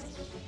relaxation.